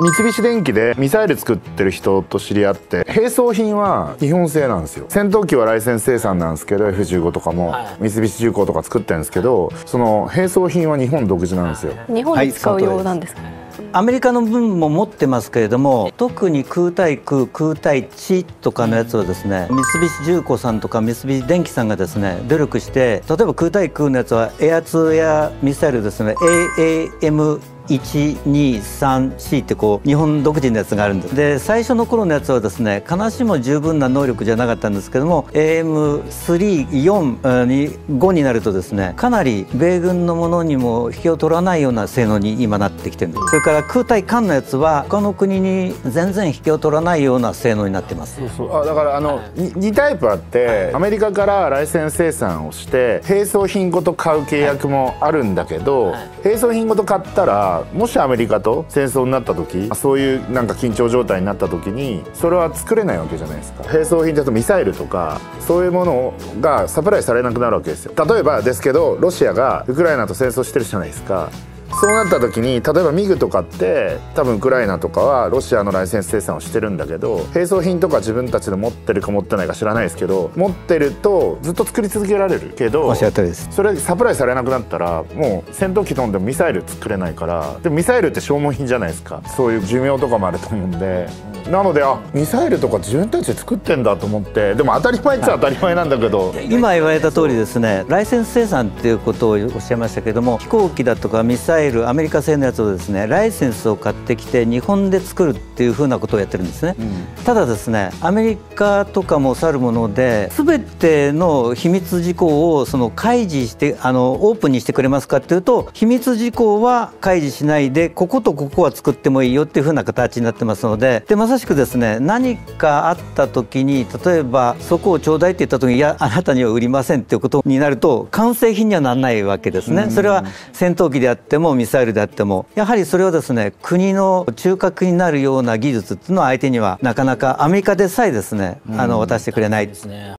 三菱電機でミサイル作ってる人と知り合って並走品は日本製なんですよ。戦闘機はライセンス生産なんですけど F15 とかも。三菱重工とか作ってるんですけどその並走品は日本独自なんですよ。日本で使うようなんですか、はいアメリカの分も持ってますけれども特に空対空空対地とかのやつはですね三菱重工さんとか三菱電機さんがですね努力して例えば空対空のやつはエアツーエアミサイルですね AAM 123C ってこう日本独自のやつがあるんです。で最初の頃のやつはですね必ずしも十分な能力じゃなかったんですけども AM34 に5になるとですねかなり米軍のものにも引けを取らないような性能に今なってきてるんです。それから空対艦のやつは他の国に全然引けを取らないような性能になってます。そうそう。あだからあの2タイプあって、アメリカからライセンス生産をして並走品ごと買う契約もあるんだけど、並走品ごと買ったらもしアメリカと戦争になった時そういうなんか緊張状態になった時にそれは作れないわけじゃないですか。兵装品だとミサイルとかそういうものがサプライされなくなるわけですよ。例えばですけどロシアがウクライナと戦争してるじゃないですか。そうなった時に例えばミグとかって多分ウクライナとかはロシアのライセンス生産をしてるんだけど並走品とか自分たちで持ってるか持ってないか知らないですけど持ってるとずっと作り続けられるけどそれサプライされなくなったらもう戦闘機飛んでもミサイル作れないからでもミサイルって消耗品じゃないですかそういう寿命とかもあると思うんで。なのであミサイルとか自分たちで作ってんだと思ってでも当たり前っちゃ当たり前なんだけど、今言われた通りですねライセンス生産っていうことをおっしゃいましたけども飛行機だとかミサイルアメリカ製のやつをですねライセンスを買ってきて日本で作るっていうふうなことをやってるんですね、うん、ただですねアメリカとかもさるもので全ての秘密事項をその開示してあのオープンにしてくれますかっていうと秘密事項は開示しないでこことここは作ってもいいよっていうふうな形になってますのででまさしくですね何かあった時に例えばそこをちょうだいって言った時にいやあなたには売りませんっていうことになると完成品にはならないわけですね。それは戦闘機であってもミサイルであってもやはりそれはですね国の中核になるような技術っていうのは相手にはなかなかアメリカでさえですねあの渡してくれない。ですね